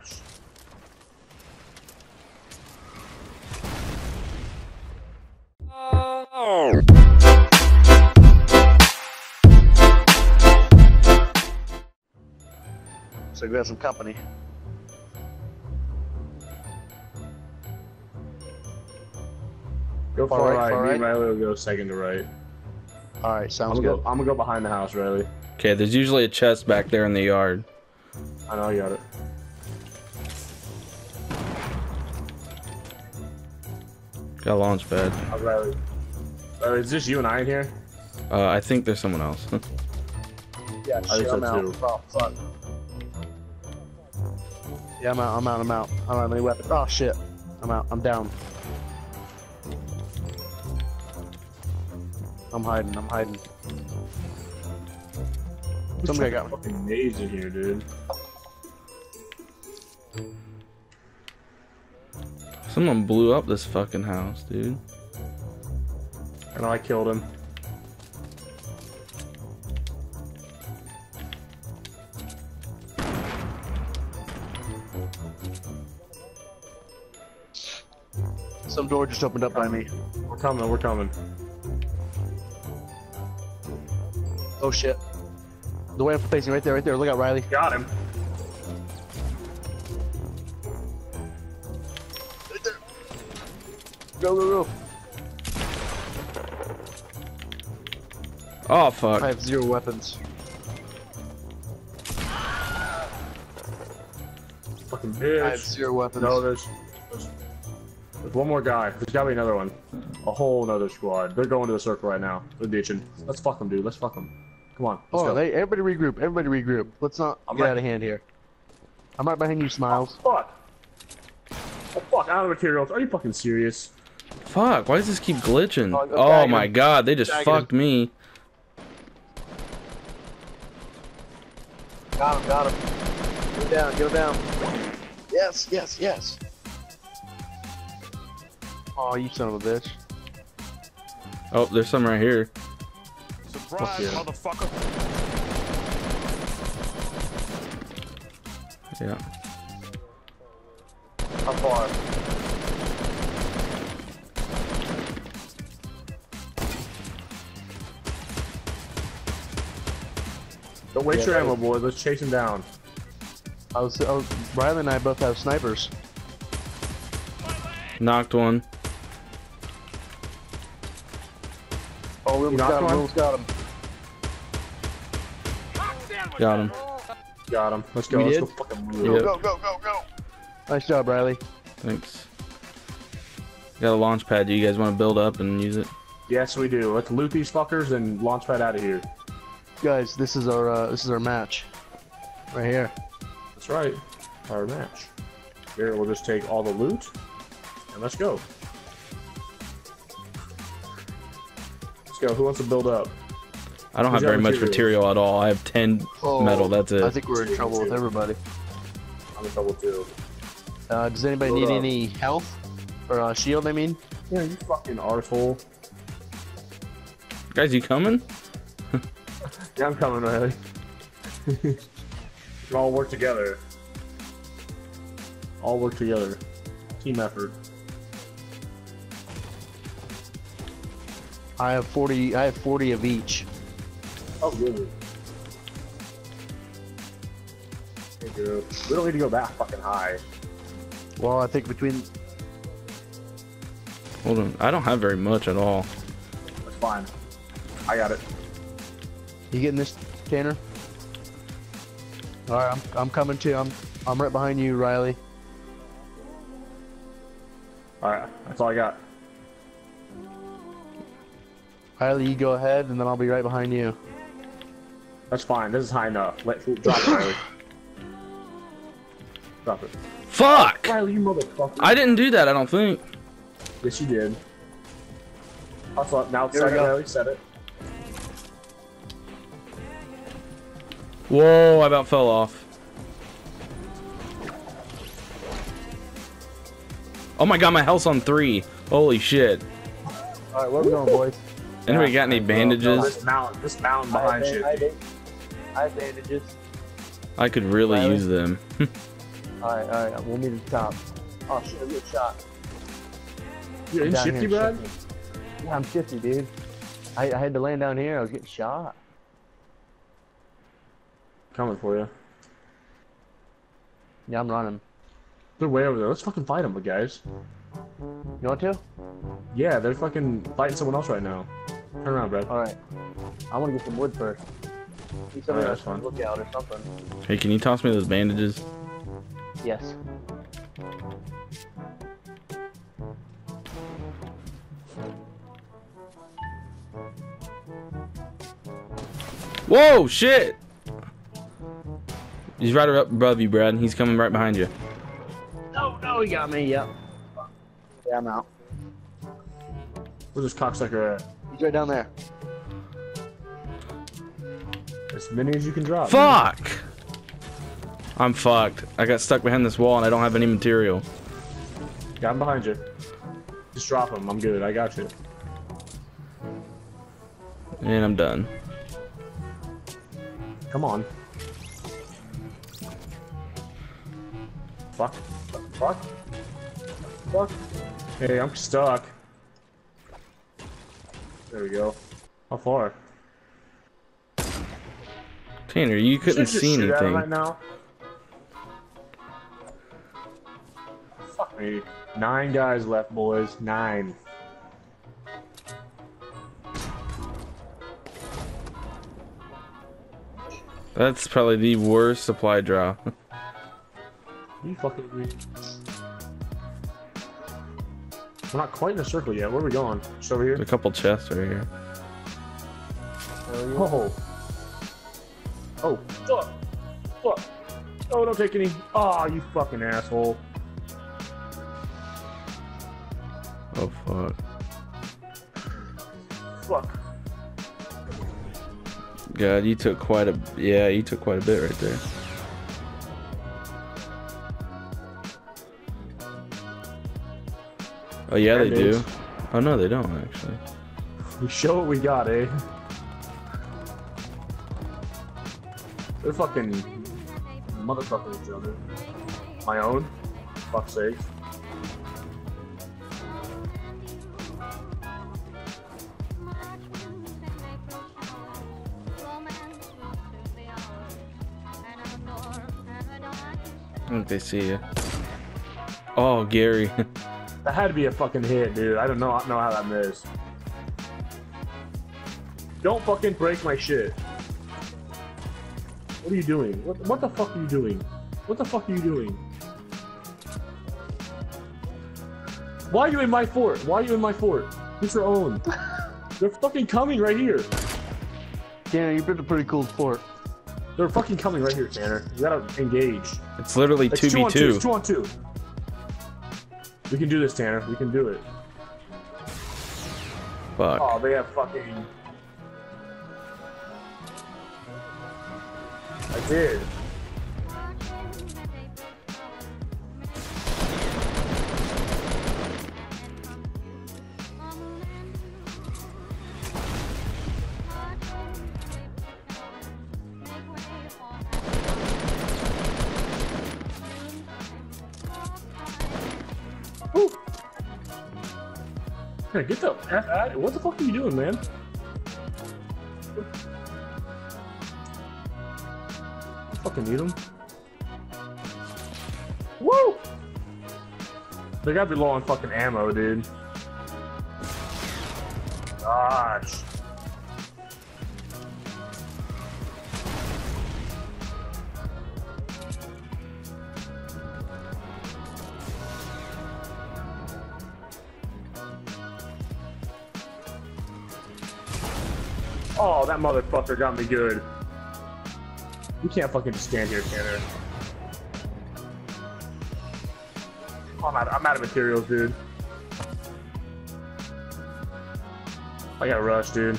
match. So we got some company. Go Far far, right, right. far Me and right? Riley will go second to right. All right, I'm sounds gonna, good. go, I'm gonna go behind the house, Riley. Okay, there's usually a chest back there in the yard. I know you got it. Got a launch pad. Uh, Riley. Uh, is this you and I in here? Uh, I think there's someone else. Yeah, shit, I'm out. too. Oh, fuck. Yeah, I'm out. I'm out. I'm out. I don't have any weapons. Oh shit. I'm out. I'm down. I'm hiding. I'm hiding. Somebody got me. fucking maze in here, dude. Someone blew up this fucking house, dude. And I killed him. Some door just opened up by me. We're coming, we're coming. Oh shit. The way I'm facing right there, right there. Look out, Riley. Got him. Go, go, go. Oh fuck. I have zero weapons. Fucking bitch. I have zero weapons. No, there's, there's there's one more guy. There's gotta be another one. A whole another squad. They're going to the circle right now. They're ditching. Let's fuck them, dude. Let's fuck them. Come on. Let's Oh, go. they, everybody regroup. Everybody regroup. Let's not I'm get right- out of hand here. I'm right behind you, Smiles. Fuck. Oh fuck, out of materials. Are you fucking serious? Fuck, why does this keep glitching? Oh, Oh my him. god, they just Tag fucked me. Got him, got him. Go down, go down. Yes, yes, yes. Oh, you son of a bitch. Oh, there's some right here. Surprise, yeah. motherfucker. Yeah. How far? Don't waste Yeah, your ammo, boys. Let's chase him down. I was, I was, Riley and I both have snipers. Knocked one. Oh, we almost knocked got him. We almost got him. Got him. Got him. Let's go. We Let's did? go fucking Go, move. Yep. go, go, go, go. Nice job, Riley. Thanks. Got a launch pad. Do you guys want to build up and use it? Yes, we do. Let's loot these fuckers and launch pad out of here. Guys, this is our uh, this is our match. Right here. That's right. Our match. Here, we'll just take all the loot and let's go. Let's go. Who wants to build up? I don't Who's have very much materials? material at all. I have 10 Oh, metal. That's it. I think we're in trouble with everybody. I'm in trouble too. Uh, does anybody Hold need up. any health or uh, shield? I mean. Yeah, you fucking arsehole. Guys, you coming? Yeah, I'm coming, Riley. we all work together. All work together. Team effort. I have forty. I have forty of each. Oh, really? Hey, dude. We don't need to go that fucking high. Well, I think between Hold on. I don't have very much at all. That's fine. I got it. You getting this, Tanner. All right, I'm I'm coming too. I'm I'm right behind you, Riley. Alright, that's all I got. Riley, you go ahead, and then I'll be right behind you. That's fine. This is high enough. Let drop it, Riley. Drop it. Fuck! Riley, you motherfucker. I didn't do that, I don't think. Yes, you did. Also, now Here set we it, go. Riley. Set it. Whoa, I about fell off. Oh my god, my health's on three. Holy shit. All right, where we going, boys? Anybody got any No, bandages? this mountain, this mountain behind shit. I have bandages. I could really Riley? use them. Alright, alright, we'll meet at the top. Oh shit, I get shot. You're in Down shifty, here, Brad? shifty. Yeah, I'm shifty, dude. I, I had to land down here, I was getting shot. Coming for you. Yeah, I'm running. They're way over there. Let's fucking fight them, guys. You want to? Yeah, they're fucking fighting someone else right now. Turn around, Brad. Alright. I wanna get some wood first. See somebody Alright, else that's fine. lookout or something. Hey, can you toss me those bandages? Yes. Whoa, shit! He's right up above you, Brad. He's coming right behind you. No, no, he got me, yep. Yeah, I'm out. Where's this cocksucker at? He's right down there. As many as you can drop. Fuck! I'm fucked. I got stuck behind this wall and I don't have any material. Got him behind you. Just drop him. I'm good. I got you. And I'm done. Come on. Fuck. Fuck. Fuck. Hey, I'm stuck. There we go. How far? Tanner, you couldn't see anything. right now. Fuck me. Nine guys left, boys. Nine. That's probably the worst supply draw. You fucking agree? We're not quite in a circle yet. Where are we going? Just over There's here? a couple chests right here. Oh. Oh, fuck. Fuck. Oh, don't take any. Oh, you fucking asshole. Oh fuck. Fuck. God, you took quite a yeah, you took quite a bit right there. Oh yeah, they do. Oh no, they don't actually. We show what we got, eh? They're fucking motherfucking each other. My own? Fuck's sake. I think they see you. Oh, Gary. That had to be a fucking hit, dude. I don't know, I don't know how that missed. Don't fucking break my shit. What are you doing? What, what the fuck are you doing? What the fuck are you doing? Why are you in my fort? Why are you in my fort? It's your own. They're fucking coming right here. Tanner, you built a pretty cool fort. They're fucking coming right here, Tanner. You gotta engage. It's literally It's two v on two. two. Two on two. We can do this, Tanner. We can do it. Fuck. Oh, they have fucking. I did. Hey, get the F out. What the fuck are you doing, man? Fucking need them. Woo! They gotta be low on fucking ammo, dude. Gosh. Oh, that motherfucker got me good. You can't fucking just stand here, Tanner. I'm out, I'm out of materials, dude. I got rushed, dude.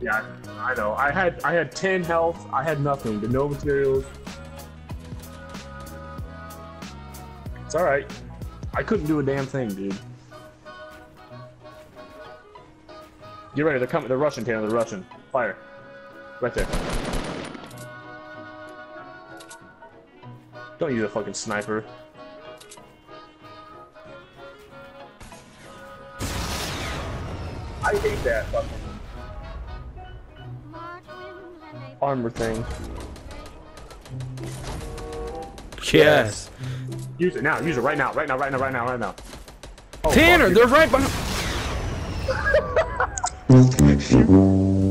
Yeah, I know. I had I had 10 health. I had nothing, but no materials. It's all right. I couldn't do a damn thing, dude. Get ready. They're coming. They're rushing, Tanner. They're rushing. Fire. Right there. Don't use a fucking sniper. I hate that fucking armor thing. Yes. Use it now. Use it right now. Right now. Right now. Right now. Right now. Oh, Tanner, they're right behind. 你是我。